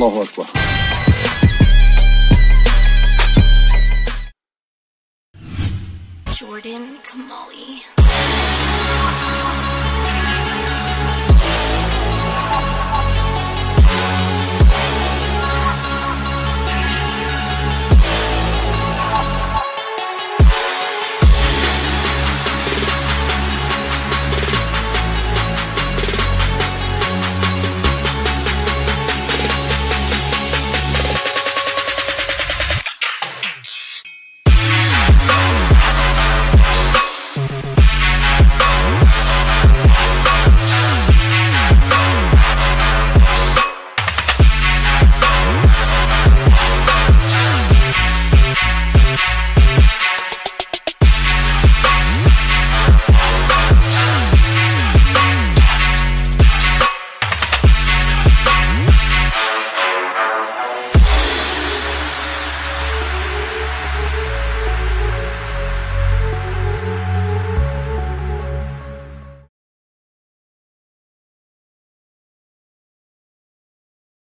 الله أكبر Jordan Kamali.